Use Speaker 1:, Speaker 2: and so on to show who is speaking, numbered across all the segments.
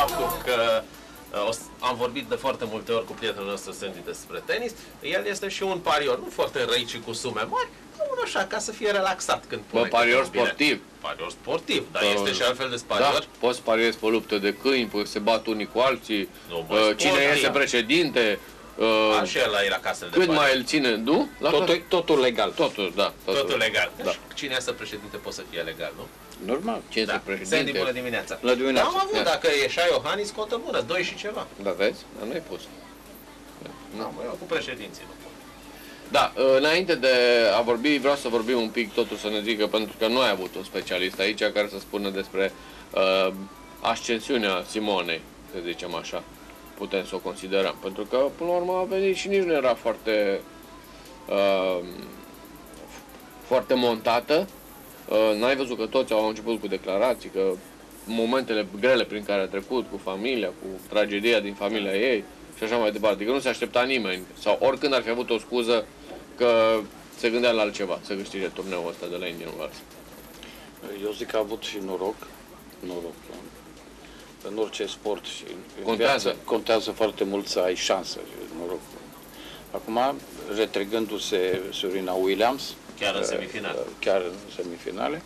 Speaker 1: faptul că uh, o s- am vorbit de foarte multe ori cu prietenul nostru Sandy despre tenis. El este și un parior, nu foarte răi, ci cu sume mari, dar unul așa, ca să fie relaxat când pune.
Speaker 2: Bă, parior
Speaker 1: câte un bilet.
Speaker 2: sportiv.
Speaker 1: Parior sportiv, dar
Speaker 2: Bă,
Speaker 1: este și altfel de
Speaker 2: Da,
Speaker 1: parior.
Speaker 2: poți să pariezi pe lupte de câini, poți să se bat unii cu alții,
Speaker 1: Nu, bă,
Speaker 2: uh,
Speaker 1: sportiv.
Speaker 2: cine este președinte, uh,
Speaker 1: Așa la era casele de
Speaker 2: cât
Speaker 1: parior.
Speaker 2: mai îl ține, nu? La
Speaker 3: Totul, totul legal.
Speaker 2: totul, da.
Speaker 1: Totul legal.
Speaker 2: Da.
Speaker 1: Deci, cine este președinte poate să fie legal, nu?
Speaker 3: Normal.
Speaker 2: Cine este
Speaker 1: Sandy,
Speaker 2: președinte?
Speaker 1: bună dimineața.
Speaker 3: Bună dimineața.
Speaker 1: Da, am avut,
Speaker 2: Da.
Speaker 1: dacă e Șa Iohannis, cotă bună, 2 și ceva.
Speaker 2: Da, vezi? Dar nu ai pus.
Speaker 1: Nu, mă, eu cu președinții nu pot.
Speaker 2: Da, uh, înainte de a vorbi, vreau să vorbim un pic totuși să ne zică, pentru că nu ai avut un specialist aici care să spună despre uh, ascensiunea Simonei, să zicem așa. Putem să o considerăm. Pentru că, până la urmă, a venit și nici nu era foarte uh, foarte montată. Uh, n-ai văzut că toți au început cu declarații, că momentele grele prin care a trecut cu familia, cu tragedia din familia ei și așa mai departe. Că nu se aștepta nimeni sau oricând ar fi avut o scuză că se gândea la altceva, să câștige turneul ăsta de la Indian Wells.
Speaker 3: Eu zic că a avut și noroc. Noroc. În orice sport și în
Speaker 2: Contează.
Speaker 3: viață, contează foarte mult să ai șansă, noroc. Acum, retrăgându-se Surina Williams,
Speaker 1: Chiar în
Speaker 3: uh,
Speaker 1: semifinale.
Speaker 3: uh, Chiar în semifinale.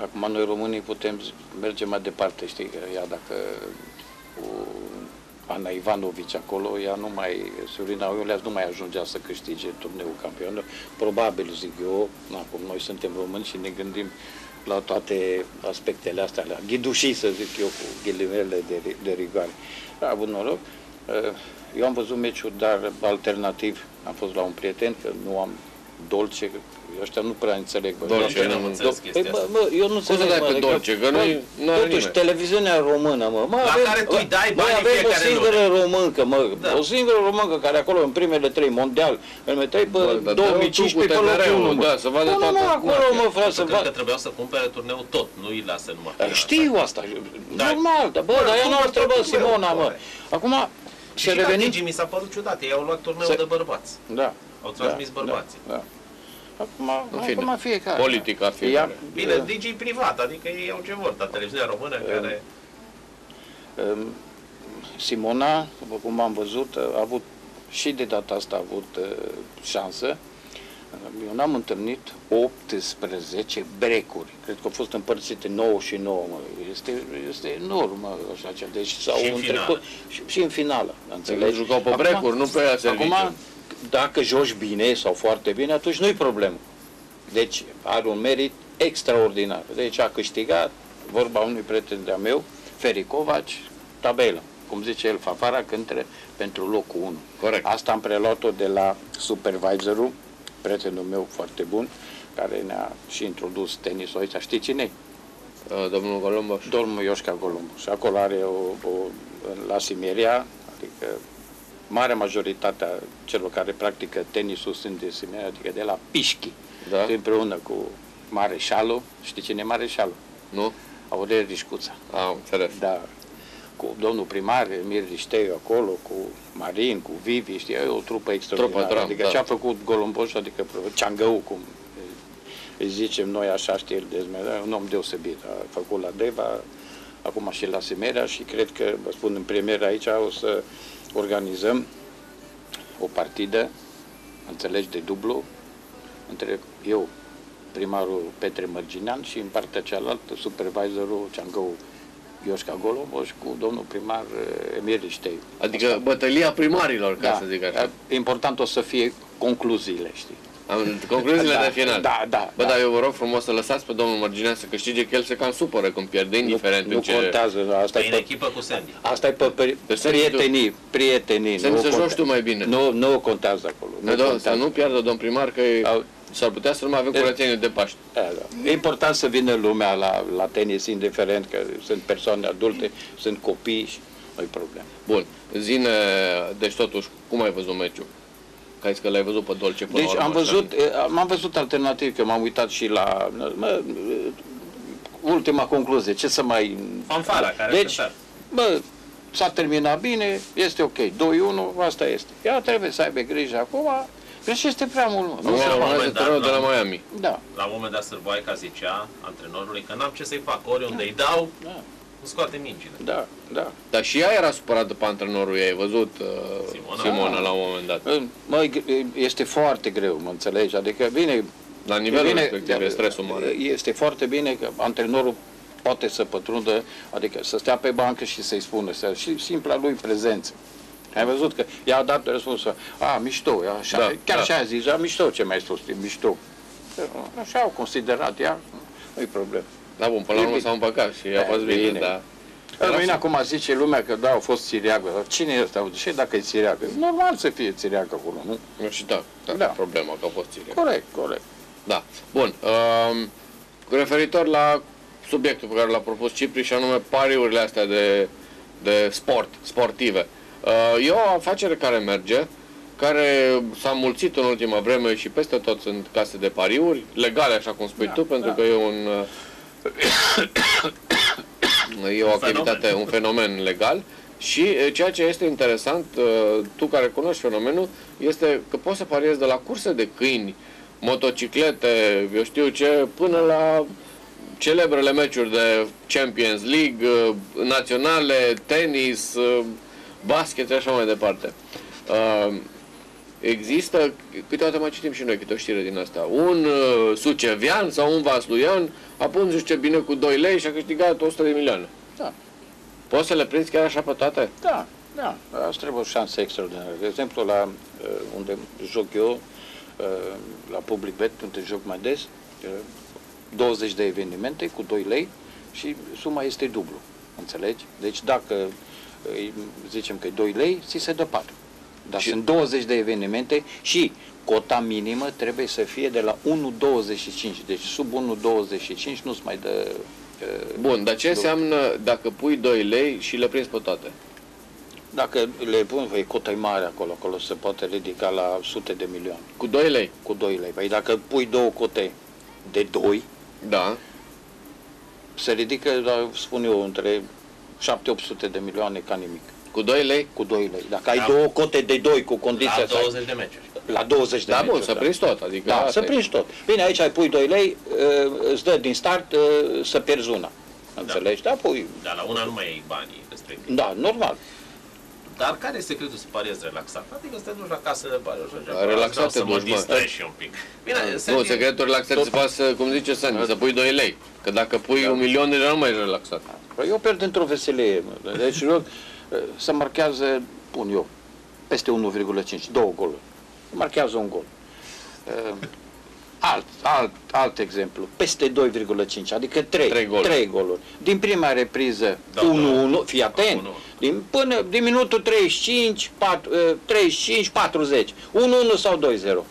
Speaker 3: Acum noi românii putem merge mai departe, știi, că ea dacă cu Ana Ivanovici acolo, ea nu mai, Surina Williams nu mai ajungea să câștige turneul campionilor. Probabil, zic eu, acum noi suntem români și ne gândim la toate aspectele astea, la ghidușii, să zic eu, cu ghilimele de, ri- de rigoare. A avut noroc. Uh, Eu am văzut meciul, dar alternativ am fost la un prieten, că nu am dolce, ăștia nu prea înțeleg. bă.
Speaker 2: Dolce,
Speaker 1: Eu n-am
Speaker 2: nu.
Speaker 1: înțeles
Speaker 3: Păi,
Speaker 1: chestia
Speaker 3: bă,
Speaker 1: asta.
Speaker 3: bă, eu nu înțeleg,
Speaker 2: să dai
Speaker 3: mă,
Speaker 2: pe
Speaker 3: adică,
Speaker 2: Dolce? Că
Speaker 3: bă,
Speaker 2: nu-i- n-are
Speaker 3: Totuși,
Speaker 2: nimeni.
Speaker 3: televiziunea română, mă, mă
Speaker 1: La
Speaker 3: avem,
Speaker 1: care tu îi dai
Speaker 3: bă,
Speaker 1: bani în
Speaker 3: avem o
Speaker 1: fiecare
Speaker 3: singură româncă, mă,
Speaker 1: Da.
Speaker 3: o singură româncă care acolo în primele trei mondial, îl meteai pe
Speaker 2: Bă, dar dă-o tu
Speaker 3: 2015
Speaker 2: cu
Speaker 3: pe locul
Speaker 2: TVR-ul,
Speaker 3: 1, mă.
Speaker 2: da, să vadă
Speaker 3: Nu, nu,
Speaker 2: toată
Speaker 3: nu, acolo,
Speaker 2: mafia.
Speaker 3: mă, frate, să
Speaker 1: Eu cred că
Speaker 3: vadă.
Speaker 1: trebuiau să cumpere turneul tot, nu îi lasă numai. pe ăsta.
Speaker 3: Știu asta,
Speaker 1: Da.
Speaker 3: normal, dar bă,
Speaker 1: Bă,
Speaker 3: dar ea
Speaker 1: cum
Speaker 3: nu ar
Speaker 1: tot
Speaker 3: trebui
Speaker 1: turneul,
Speaker 3: Simona, mă.
Speaker 1: corect.
Speaker 3: Acum,
Speaker 1: Și,
Speaker 3: să
Speaker 1: și la
Speaker 3: revenim...
Speaker 1: Digi mi s-a părut ciudat, ei au luat turneul
Speaker 3: Se-
Speaker 1: de bărbați.
Speaker 3: Da.
Speaker 1: Au transmis
Speaker 3: da,
Speaker 1: bărbații.
Speaker 3: Da, da. Acum,
Speaker 2: În fine,
Speaker 3: acum fiecare.
Speaker 2: politica fiecare.
Speaker 3: Ea-
Speaker 1: Bine, Digi privat, adică ei au ce vor, dar televiziunea română care...
Speaker 3: Um, Simona, după cum am văzut, a avut și de data asta a avut uh, șansă. Eu n-am întâlnit 18 brecuri. Cred că au fost împărțite 9 și 9. Mă. Este, este enorm mă, așa ceva. Deci s-au
Speaker 1: Și în
Speaker 3: întrecut
Speaker 1: finală.
Speaker 3: și, și în finală.
Speaker 2: Nu
Speaker 3: Înțelegi?
Speaker 2: jucau pe brecuri, nu pe ea serviciu.
Speaker 3: Acum, dacă joci bine sau foarte bine, atunci nu-i problemă. Deci are un merit extraordinar. Deci a câștigat, vorba unui prieten de-a meu, Feri Covaci, tabelă. Cum zice el, Fafara cântre pentru locul 1.
Speaker 2: Corect.
Speaker 3: Asta am preluat-o de la supervisorul, prietenul meu foarte bun, care ne-a și introdus tenisul aici. Știi cine e?
Speaker 2: Uh, Domnul Colomboș.
Speaker 3: Domnul Ioșca Columbu. Și acolo are o, o la Simeria, adică marea majoritate a celor care practică tenisul sunt de Simeria, adică de la Pișchi,
Speaker 2: Da?
Speaker 3: împreună cu Mareșalul. Știi cine e Mareșalul?
Speaker 2: Nu?
Speaker 3: Aurel Rișcuța.
Speaker 2: Am înțeles.
Speaker 3: Da, cu domnul primar, Emir Rișteiu acolo, cu Marin, cu Vivi, știi, e o trupă extraordinară.
Speaker 2: Trupă,
Speaker 3: adică
Speaker 2: da.
Speaker 3: ce a făcut Golomboș, adică Ceangău, cum îi zicem noi așa, știi, el dezmea, un om deosebit. A făcut la Deva, acum și la Simerea și cred că, vă spun, în premier aici o să organizăm o partidă, înțelegi, de dublu, între eu, primarul Petre Mărginean și în partea cealaltă supervisorul Ceangău Ioșca Golomboș cu domnul primar eh, Emir Rișteiu.
Speaker 2: Adică bătălia primarilor, ca
Speaker 3: da,
Speaker 2: să zic așa.
Speaker 3: Important o să fie concluziile, știi?
Speaker 2: Am, concluziile
Speaker 3: Da,
Speaker 2: de final.
Speaker 3: da, da,
Speaker 2: Bă,
Speaker 3: da.
Speaker 2: dar eu vă rog frumos să lăsați pe domnul Mărginean să câștige, că el se cam supără când pierde, indiferent
Speaker 3: nu,
Speaker 2: în
Speaker 3: nu
Speaker 2: ce...
Speaker 3: contează, asta
Speaker 1: Pe
Speaker 3: e
Speaker 1: în
Speaker 3: pe,
Speaker 1: echipă cu Sandy.
Speaker 3: asta e pe, pe
Speaker 2: Pe Sandy
Speaker 3: prietenii, prietenii.
Speaker 2: Sandy
Speaker 3: nu
Speaker 2: să joci
Speaker 3: contează.
Speaker 2: tu mai bine.
Speaker 3: Nu, nu contează acolo. Nu
Speaker 2: Nu, da, să
Speaker 3: contează.
Speaker 2: nu pierdă domn primar, că e-
Speaker 3: Au-
Speaker 2: s-ar putea să nu mai avem
Speaker 3: Deci-
Speaker 2: curățenie de Paște.
Speaker 3: Da, da. E important să vină lumea la, la tenis, indiferent că sunt persoane adulte, sunt copii și nu-i problemă.
Speaker 2: Bun, zine, deci totuși, cum ai văzut meciul? Că ai zis că l-ai văzut pe Dolce până
Speaker 3: Deci
Speaker 2: la urmă,
Speaker 3: am
Speaker 2: așa?
Speaker 3: văzut, eh, am văzut alternativ, că m-am uitat și la mă, ultima concluzie, ce să mai...
Speaker 1: Fanfara care a
Speaker 3: Deci,
Speaker 1: cântat.
Speaker 3: bă, s-a terminat bine, este ok, 2-1, asta este. Ea trebuie să aibă grijă acum, greșește prea mult. mă.
Speaker 2: Nu
Speaker 3: Nu
Speaker 1: la
Speaker 2: se
Speaker 1: un
Speaker 2: urmează
Speaker 1: moment dat,
Speaker 2: terenul de la
Speaker 1: da.
Speaker 2: Miami.
Speaker 3: Da,
Speaker 1: La un moment dat Sârboaica zicea antrenorului că n-am ce să-i fac, oriunde îi dau,
Speaker 3: da.
Speaker 1: Scoate mingile.
Speaker 3: Da, da.
Speaker 2: Dar și ea era supărată pe antrenorul ei, ai văzut uh,
Speaker 1: Simona?
Speaker 2: Simona, la un moment dat.
Speaker 3: Măi, este foarte greu, mă înțelegi? Adică vine...
Speaker 2: La nivelul
Speaker 3: bine,
Speaker 2: respectiv e stresul mare.
Speaker 3: Este foarte bine că antrenorul poate să pătrundă, adică să stea pe bancă și să-i spună, să, și simpla lui prezență. Ai văzut că i-a dat răspunsul, a, mișto, așa,
Speaker 2: Da,
Speaker 3: chiar
Speaker 2: da.
Speaker 3: și a zis, a, mișto ce mai spus, e mișto. Așa au considerat ea, nu-i problemă.
Speaker 2: Da, bun, până la urmă
Speaker 3: E
Speaker 2: s-au împăcat și a
Speaker 3: Da,
Speaker 2: fost bine,
Speaker 3: bine.
Speaker 2: da.
Speaker 3: La mine acum zice lumea că da, au fost țiriagă. Dar Cine e ăsta? Ce dacă e țiriagă? Normal să fie țiriagă acolo, nu?
Speaker 2: Nu și da, da,
Speaker 3: Da.
Speaker 2: problema că a fost țire.
Speaker 3: Corect, corect.
Speaker 2: Da. Bun. Um, referitor la subiectul pe care l-a propus Cipri și anume pariurile astea de, de sport, sportive. Uh, e o afacere care merge, care s-a mulțit în ultima vreme și peste tot sunt case de pariuri, legale, așa cum spui
Speaker 3: Da,
Speaker 2: tu, pentru
Speaker 3: da.
Speaker 2: că e un... uh, e o activitate, un fenomen legal. Și uh, ceea ce este interesant, uh, tu care cunoști fenomenul, este că poți să pariezi de la curse de câini, motociclete, eu știu ce, până la celebrele meciuri de Champions League, uh, naționale, tenis, uh, basket și așa mai departe. Uh, Există, câteodată mai citim și noi câte o știre din asta, un uh, sucevian sau un vasluian a pus nu știu ce bine cu 2 lei și a câștigat 100 de milioane.
Speaker 3: Da.
Speaker 2: Poți să le prinzi chiar așa pe toate?
Speaker 3: Da, da. Asta trebuie o șansă extraordinară. De exemplu, la uh, unde joc eu, uh, la Public Bet, unde joc mai des, uh, 20 de evenimente cu 2 lei și suma este dublu. Înțelegi? Deci dacă uh, zicem că e 2 lei, ți se dă 4. Dar
Speaker 2: Și-
Speaker 3: sunt 20 de evenimente și cota minimă trebuie să fie de la 1,25. Deci sub 1,25 nu-ți mai dă... uh,
Speaker 2: Bun, dar ce
Speaker 3: dublu.
Speaker 2: înseamnă dacă pui 2 lei și le prinzi pe toate?
Speaker 3: Dacă le pun, păi, cota e mare acolo, acolo se poate ridica la sute de milioane
Speaker 2: Cu 2 lei?
Speaker 3: cu 2 lei. Păi dacă pui două cote de 2,
Speaker 2: Da.
Speaker 3: se ridică, la, spun eu, între 7-800 de milioane ca nimic.
Speaker 2: Cu 2 lei?
Speaker 3: Cu 2 lei. Dacă ai
Speaker 1: Da.
Speaker 3: două cote de 2 cu condiția
Speaker 1: La
Speaker 3: să ai-
Speaker 1: 20 de meciuri.
Speaker 3: la 20 de
Speaker 2: Da, bun,
Speaker 3: meciuri,
Speaker 2: să prinzi tot. Adică
Speaker 3: Da,
Speaker 2: asta
Speaker 3: să
Speaker 2: e.
Speaker 3: prinzi tot. Bine, aici ai pui 2 lei, uh, îți dă din start uh, să pierzi una. Înțelegi? Da, pui.
Speaker 1: Dar la una nu mai iei banii respectiv.
Speaker 3: Da, normal.
Speaker 1: Dar care e secretul să pariezi relaxat? Adică să te duci la casă de pariuri și așa.
Speaker 2: Relaxat
Speaker 1: Vreau
Speaker 2: te
Speaker 1: să mă
Speaker 2: duci, mă.
Speaker 1: distrezi și un pic. Bine,
Speaker 2: Nu,
Speaker 1: Sandy-
Speaker 2: secretul relaxat se poate, să, cum zice Sandy, să pui 2 lei. Că dacă pui
Speaker 3: Da.
Speaker 2: un milion, deja nu mai ești relaxat.
Speaker 3: Păi Eu pierd într-o veselie. mă. Deci rog, să marchează, pun eu, peste 1,5, două goluri. Marchează un gol. Uh, Alt, alt, alt exemplu, peste 2,5, adică 3,
Speaker 2: Trei goluri.
Speaker 3: 3 goluri. Din prima repriză,
Speaker 1: Da,
Speaker 3: 1-1,
Speaker 1: da.
Speaker 3: fii atent,
Speaker 1: 1-1.
Speaker 3: din, până, din minutul 35, 4, uh, 35, 40, 1-1 sau 2-0.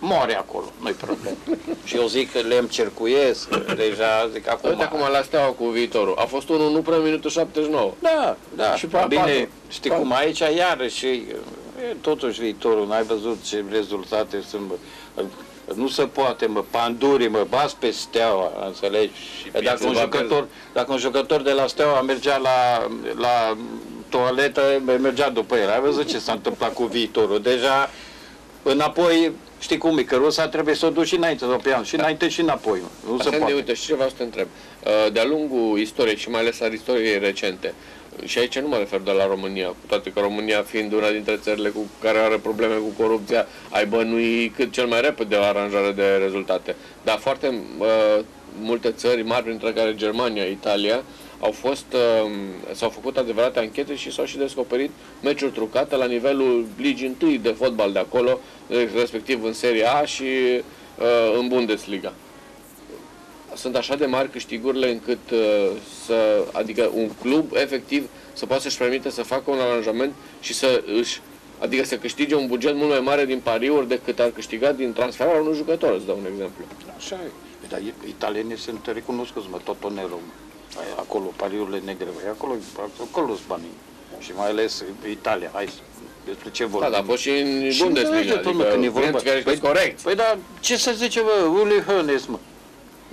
Speaker 3: Moare acolo, nu-i problemă. Și eu zic că le cercuiesc, deja zic acum.
Speaker 2: Uite acum la steaua cu viitorul. A fost unul nu prea minutul 79.
Speaker 3: Da, da.
Speaker 2: Și pe
Speaker 3: Bine,
Speaker 2: patru.
Speaker 3: știi
Speaker 2: Patru.
Speaker 3: cum, aici iarăși, e, totuși viitorul, n-ai văzut ce rezultate sunt, mă. Nu se poate, mă, panduri, mă, bas pe steaua, înțelegi?
Speaker 1: Și
Speaker 3: Dacă un,
Speaker 2: pierdut.
Speaker 3: jucător, dacă un jucător de la steaua mergea la, la toaletă, mergea după el. Ai văzut ce s-a întâmplat cu viitorul? Deja, înapoi, știi cum e, că rusa trebuie să o duci și înainte, sau pe an, și înainte și înapoi. Nu se
Speaker 2: Sandy,
Speaker 3: poate.
Speaker 2: uite, și ce vreau să te întreb. Uh, De-a lungul istoriei și mai ales al istoriei recente, și aici nu mă refer doar la România, cu toate că România fiind una dintre țările cu care are probleme cu corupția, ai bănui cât cel mai repede o aranjare de rezultate. Dar foarte uh, multe țări mari, printre care Germania, Italia, au fost, uh, s-au făcut adevărate anchete și s-au și descoperit meciuri trucate la nivelul ligii întâi de fotbal de acolo, respectiv în Serie A și uh, în Bundesliga sunt așa de mari câștigurile încât uh, să, adică un club efectiv să poată să-și permite să facă un aranjament și să își, adică să câștige un buget mult mai mare din pariuri decât ar câștiga din transferarea unui jucător, îți dau un exemplu.
Speaker 3: Așa e. Dar i- italienii sunt recunoscuți, mă, Totonero, mă. Aia, acolo, pariurile negre, mă, acolo, acolo sunt banii. Și mai ales Italia, hai, să- despre ce
Speaker 2: Da,
Speaker 3: vorbim.
Speaker 2: dar a fost și în
Speaker 3: Și
Speaker 2: Bundesliga,
Speaker 3: înțelege,
Speaker 2: adică
Speaker 3: domnule, când e vorba-
Speaker 2: clienți care
Speaker 3: Păi-
Speaker 2: sunt corect.
Speaker 3: Păi da, ce să zice, bă, Uli Hönes, mă?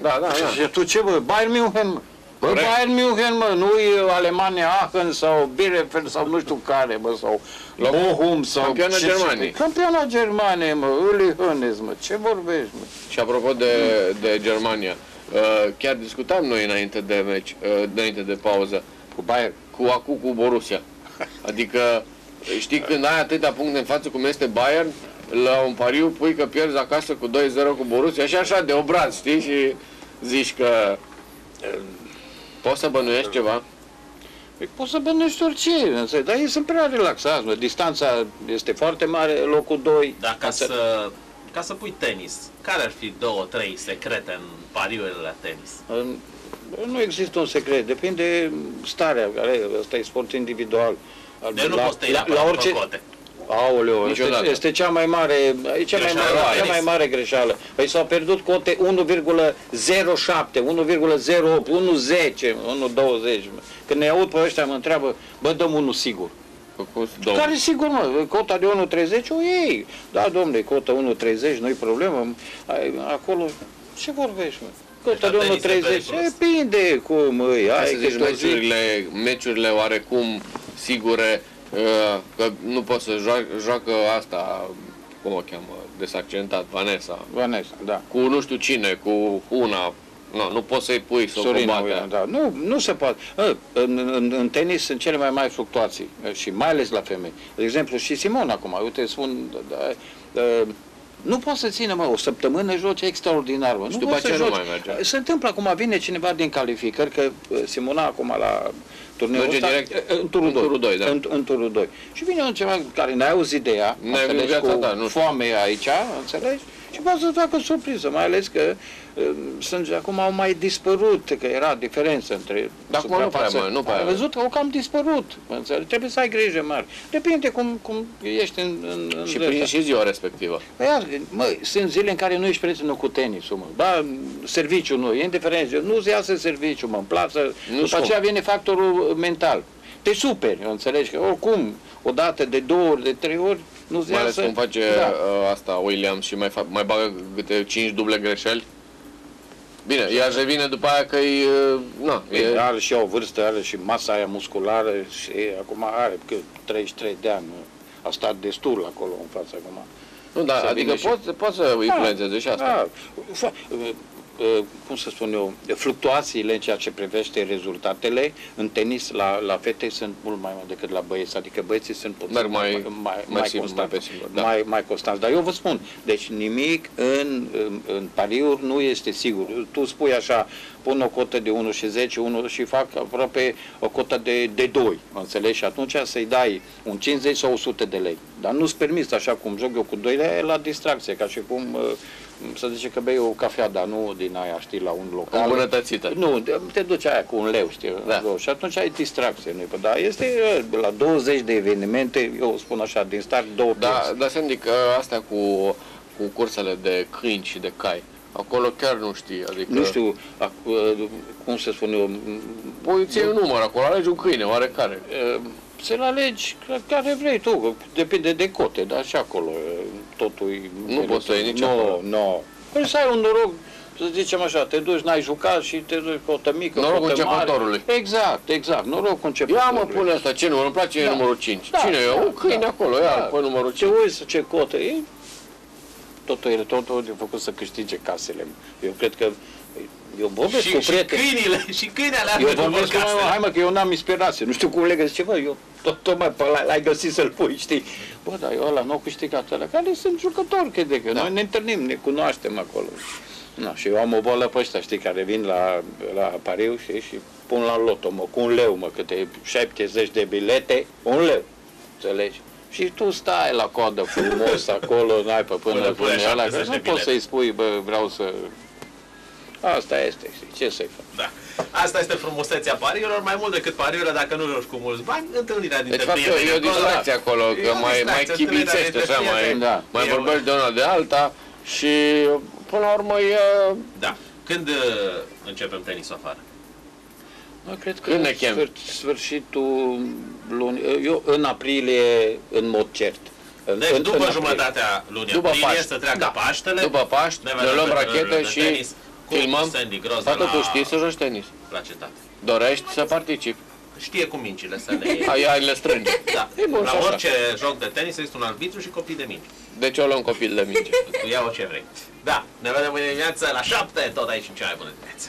Speaker 2: Da, da, da.
Speaker 3: Și tu ce, bă, Bayern München, mă? Bă,
Speaker 2: Corect.
Speaker 3: Bayern München, mă, nu e Alemania Aachen sau Bielefeld sau nu știu care, mă, sau
Speaker 2: Loc-
Speaker 3: Bochum sau...
Speaker 2: Campioana
Speaker 3: ce-
Speaker 2: Germaniei.
Speaker 3: Campioana Germaniei, mă, Uli Hönes, mă, ce vorbești, mă?
Speaker 2: Și apropo de, de Germania, Uh, chiar discutam noi înainte de meci, uh, înainte de pauză,
Speaker 3: Cu Bayern.
Speaker 2: cu acu cu Borussia. Adică, știi, când ai atâtea puncte în față cum este Bayern, la un pariu pui că pierzi acasă cu 2-0 cu Borussia și așa de obraz, știi? Și zici că uh, poți să bănuiești ceva?
Speaker 3: Păi poți să bănești orice, însă, dar ei sunt prea relaxați. mă. Distanța este foarte mare, locul 2.
Speaker 1: Dar ca să, ca să pui tenis, care ar fi două, trei secrete în pariurile la tenis?
Speaker 3: Nu există un secret, depinde starea, care ăsta e sport individual.
Speaker 1: Deci nu poți să iei la, la orice... Cote.
Speaker 3: Aoleu,
Speaker 2: Niciodată.
Speaker 3: este, este cea mai mare, e cea mai
Speaker 1: Greșeală
Speaker 3: mare,
Speaker 1: la
Speaker 3: cea mai
Speaker 1: tenis.
Speaker 3: mare greșeală. Păi s-au pierdut cote 1,07, 1,08, 1,10, 1,20. Când ne aud pe ăștia mă întreabă, bă, dăm unul sigur.
Speaker 2: Făcut două.
Speaker 3: Care sigur, mă, cota de 1,30 o iei. Da, domnule, cota 1,30, nu-i problemă. Ai, Acolo, ce vorbești, mă? Cota
Speaker 1: Deci la
Speaker 3: de
Speaker 1: tenis e
Speaker 3: 1,30,
Speaker 1: periculos.
Speaker 3: depinde cum îi
Speaker 2: Hai
Speaker 3: ai.
Speaker 2: să zici
Speaker 3: câte o zi.
Speaker 2: meciurile, meciurile oarecum sigure, uh, că nu poți să joacă, joacă asta, cum o cheamă, desaccentat, Vanessa,
Speaker 3: Vanessa, da.
Speaker 2: cu nu știu cine, cu una, nu, nu poți să-i pui să o
Speaker 3: Sorina,
Speaker 2: combate.
Speaker 3: William, da. Nu, nu se poate. Ă, În, în, în tenis sunt cele mai mari fluctuații ă, și mai ales la femei. De exemplu, și Simon acum, uite, spun, da, da, nu poți să țină, mă, o săptămână joci extraordinar, mă.
Speaker 2: Și
Speaker 3: nu
Speaker 2: după
Speaker 3: poți să
Speaker 2: aceea nu
Speaker 3: joci.
Speaker 2: mai merge.
Speaker 3: Se întâmplă acum, vine cineva din calificări, că uh, Simona acum la turneul
Speaker 2: Merge
Speaker 3: ăsta,
Speaker 2: direct
Speaker 3: uh, în turul
Speaker 2: în
Speaker 3: 2.
Speaker 2: turul doi, da.
Speaker 3: În, în turul 2. Și vine un ceva care n-ai auzit de ea,
Speaker 2: N-ai
Speaker 3: înțelegi,
Speaker 2: în viața
Speaker 3: cu
Speaker 2: ta, nu știu.
Speaker 3: foame aici, înțelegi? Și poate să facă surpriză, mai ales că uh, sunt, acum au mai dispărut, că era diferență între
Speaker 2: Dar acum nu prea,
Speaker 3: suprafață.
Speaker 2: mă, nu prea.
Speaker 3: Ai văzut că au cam dispărut, mă înțelegi? Trebuie să ai grijă mare. Depinde cum, cum ești în, în, în
Speaker 2: Și
Speaker 3: ăsta.
Speaker 2: prin și ziua respectivă.
Speaker 3: Păi, ia, mă, sunt zile în care nu ești prietenul cu tenisul, mă. Da, serviciul nu, e indiferent, nu-ți iasă serviciul, mă, în plață.
Speaker 2: Nu
Speaker 3: După
Speaker 2: știu.
Speaker 3: aceea vine factorul mental. Te superi, înțelegi? Că oricum, o dată, de două ori, de trei ori, nu-ți
Speaker 2: Mai ales
Speaker 3: iasă.
Speaker 2: cum face
Speaker 3: Da.
Speaker 2: uh, asta Williams și mai, fa- mai bagă câte 5 duble greșeli. Bine, ea își revine după aia că e, uh, na,
Speaker 3: E,
Speaker 2: e,
Speaker 3: are și o vârstă, are și masa aia musculară și acum are că 33 de ani. A stat destul acolo în fața acum.
Speaker 2: nu, da,
Speaker 3: să
Speaker 2: adică
Speaker 3: vină și-
Speaker 2: poți, poți să influențeze și asta.
Speaker 3: Da, fa- uh, uh, cum să spun eu, fluctuațiile în ceea ce privește rezultatele în tenis la, la fete sunt mult mai mari decât la băieți, adică băieții sunt puțin
Speaker 2: Merg mai-
Speaker 3: mai,
Speaker 2: mai
Speaker 3: mai,
Speaker 2: simplu,
Speaker 3: constanți,
Speaker 2: mai pe simplu, da.
Speaker 3: mai, mai constanți. Dar eu vă spun, deci nimic în, în, în pariuri nu este sigur. Tu spui așa, pun o cotă de 1 și 10, 1 și fac aproape o cotă de, de 2, mă înțelegi? Și atunci să-i dai un 50 sau 100 de lei. Dar nu-ți permis, așa cum joc eu cu 2 lei, e la distracție, ca și cum uh, să zice că bei o cafea, dar nu din aia, știi, la un local.
Speaker 2: Îmbunătățită.
Speaker 3: Nu, de- te duci aia cu un leu, știi,
Speaker 2: Da.
Speaker 3: da. și atunci ai distracție. Nu dar este uh, la 20 de evenimente, eu spun așa, din start două
Speaker 2: Da,
Speaker 3: pierzi.
Speaker 2: dar să zic, uh, astea cu, cu cursele de câini și de cai, acolo chiar nu știi, adică...
Speaker 3: Nu știu, ac- uh, cum să spun eu, m-
Speaker 2: Păi ții un număr acolo, alegi un câine, oarecare.
Speaker 3: uh, să-l alegi ca- care vrei tu, că depinde de cote, dar și acolo uh, totul e-
Speaker 2: Nu poți să iei nici
Speaker 3: Nu,
Speaker 2: acolo.
Speaker 3: nu. Păi să ai un noroc, să zicem așa, te duci, n-ai jucat și te duci pe o mică,
Speaker 2: Norocul
Speaker 3: cotă mare.
Speaker 2: începătorului.
Speaker 3: Exact, exact, norocul
Speaker 2: Ia
Speaker 3: începătorului.
Speaker 2: mă, pune asta, ce număr, îmi place
Speaker 3: Da.
Speaker 2: numărul 5.
Speaker 3: Da,
Speaker 2: Cine e?
Speaker 3: da,
Speaker 2: Un câine
Speaker 3: da.
Speaker 2: acolo, ia
Speaker 3: Da.
Speaker 2: pe numărul
Speaker 3: Ce
Speaker 2: 5.
Speaker 3: uiți ce cotă e? Totul e, totul e făcut să câștige casele. Eu cred că eu vorbesc
Speaker 1: Și,
Speaker 3: cu
Speaker 1: și
Speaker 3: prieteni.
Speaker 1: câinile, și câinele
Speaker 3: Eu
Speaker 1: alea
Speaker 3: vorbesc cu hai mă, că eu n-am inspirație. Nu știu cum legă, zice, bă, eu tot, tot mai pe ăla l-ai găsit să-l pui, știi? Bă, dar eu ăla nu au câștigat ăla, care sunt jucători, cred că
Speaker 2: Da.
Speaker 3: noi ne întâlnim, ne cunoaștem acolo. Na, și eu am o bolă pe ăștia, știi, care vin la, la pariu știi, și pun la loto, mă, cu un leu, mă, câte 70 de bilete, un leu, înțelegi? Și tu stai la coadă frumos acolo, n-ai pe până,
Speaker 1: Până pui
Speaker 3: până, ăla,
Speaker 1: 70
Speaker 3: că
Speaker 1: de
Speaker 3: nu poți
Speaker 1: bilete.
Speaker 3: să-i spui, bă, vreau să... Asta este, știi, ce să-i fac?
Speaker 1: Da. Asta este frumusețea pariurilor, mai mult decât pariurile, dacă nu joci cu mulți bani, întâlnirea dintre
Speaker 2: Deci fapt
Speaker 1: prieteni.
Speaker 2: e o
Speaker 1: acolo,
Speaker 2: distracție
Speaker 1: da.
Speaker 2: acolo,
Speaker 1: E
Speaker 2: că
Speaker 1: o
Speaker 2: mai, mai
Speaker 1: distracție,
Speaker 2: chibițești
Speaker 1: întâlnirea
Speaker 2: așa,
Speaker 1: dintre
Speaker 2: mai,
Speaker 1: prieteni.
Speaker 3: Da.
Speaker 2: mai
Speaker 1: E o-
Speaker 2: vorbești de una de alta și până la urmă e...
Speaker 1: Da. Când uh, începem tenisul afară?
Speaker 3: Mă, cred că
Speaker 2: Când ne chem?
Speaker 3: sfârș- sfârșitul lunii, eu în aprilie în mod cert. În-
Speaker 1: Deci
Speaker 3: în-
Speaker 1: după
Speaker 3: în aprilie.
Speaker 1: jumătatea lunii
Speaker 2: După
Speaker 1: aprilie
Speaker 2: Paști.
Speaker 1: să treacă
Speaker 3: Da.
Speaker 1: Paștele.
Speaker 2: După Paști, ne
Speaker 1: vedem
Speaker 2: luăm
Speaker 1: pe
Speaker 2: rachete
Speaker 1: terenurile de
Speaker 2: și
Speaker 1: tenis cu
Speaker 2: filmăm.
Speaker 1: Sandy Groza
Speaker 2: Tată,
Speaker 1: la
Speaker 2: tu știi să joci tenis.
Speaker 1: la cetate.
Speaker 2: Dorești să participi.
Speaker 1: știe cu mincile să le iei.
Speaker 2: A, ea le strânge.
Speaker 1: Da.
Speaker 2: E bun,
Speaker 1: La
Speaker 2: și așa.
Speaker 1: orice joc de tenis există un arbitru și copii de minci.
Speaker 2: Deci o luăm copil de minge.
Speaker 1: Tu ia-o ce vrei. Da, ne vedem mâine dimineață la 7, tot aici în cea mai bună dimineață.